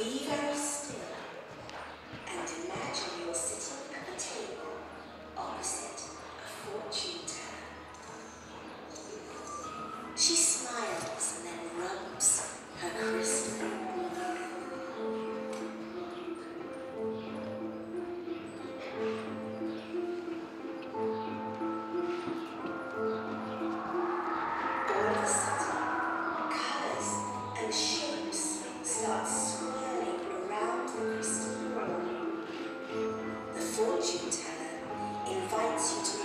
Be very still and imagine you're sitting at the table opposite a fortune teller. She smiles and then rubs her crystal. All of a sudden, colors and shapes start invites you to